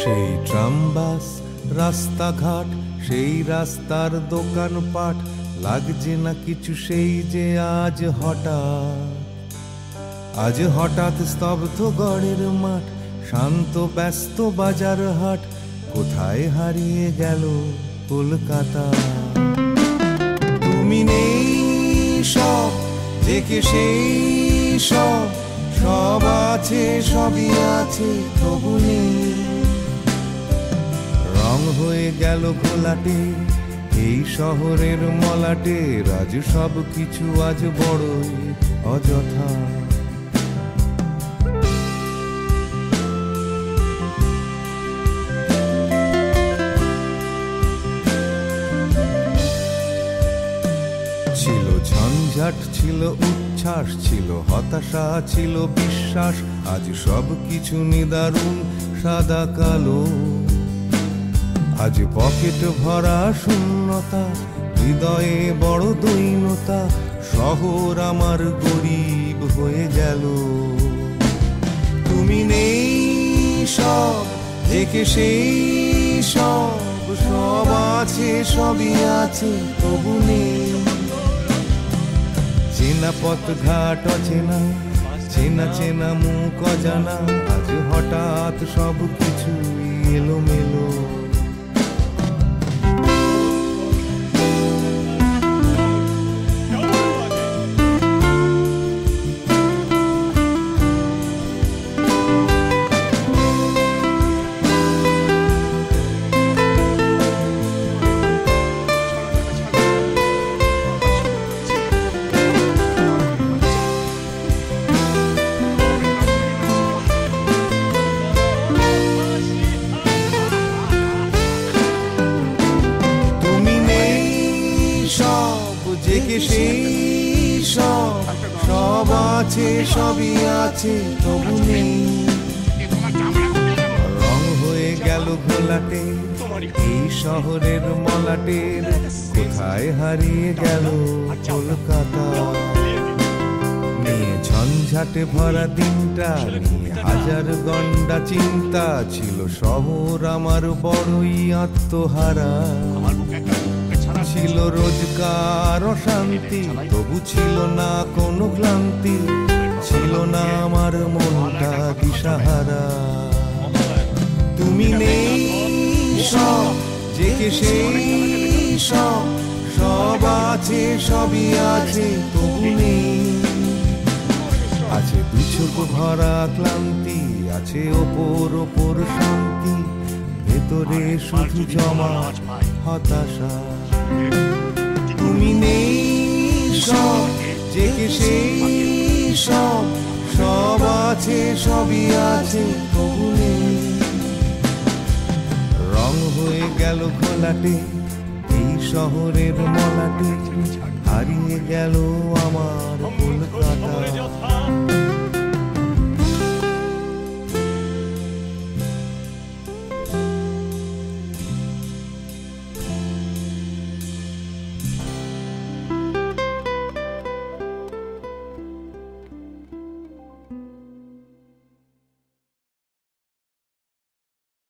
সেই ট্রামবাস, রাস্তাঘাট, সেই রাস্তার দোকানপাট, লাগছে না কিছু সেই যে আজ হঠাৎ। আজ হঠাৎ স্তব্ধ গড়ের মাঠ, শান্ত ব্যস্ত বাজার হাট, কোথায় হারিয়ে গেল কলকাতা? তুমি নেই সব, দেখে সেই সব সব আছে, সবই আছে, তবু নেই। হয়ে গেল ঘোলাটে এই শহরের মলাটে, রাজ সব কিছু আজ বড়ই অযথা। ছিল ঝঞ্ঝাট, ছিল উচ্ছ্বাস, ছিল হতাশা, ছিল বিশ্বাস। আজ সব কিছু নিদারুণ, সাদা কালো। আজ পকেট ভরা শূন্যতা, হৃদয়ে বড় দৈনতা, শহর আমার গরিব হয়ে গেল। তুমি নেই সব দেখে সেই সব সব আছে, সবই আছে, তবু নেই। চেনা পথ ঘাট অচেনা, চেনা চেনা মুখ অজানা, আজ হঠাৎ সব কিছু এলো মেলো জেগে সেই সব সব আছে, সবই আছে, তবু নেই। রং হয়ে গেল ঘোলাটে এই শহরের মলাটের কোথায় হারিয়ে গেল কলকাতা? নিয়ে ঝঞ্ঝাটে ভরা দিনটা, নিয়ে হাজার গন্ডা চিন্তা, ছিল শহর আমার বড়ই আত্মহারা। ছিল রোজগার অশান্তি তবু ছিল না কোনো ক্লান্তি, ছিল না আমার মনটা দিশাহারা। তুমি নেই সব জেগে সেই সব সব আছে, সবই আছে, তবু নেই। আছে দুচোখ ভরা ক্লান্তি, আছে ওপর ওপর শান্তি ভেতরে শুধু জমা হতাশা। তুমি নেই সব জেগে সেই সব সব আছে সবই আছে তবু নেই। রং হয়ে গেল খোলাটে এই শহরের মলাটে হারিয়ে গেল আমার কলকাতা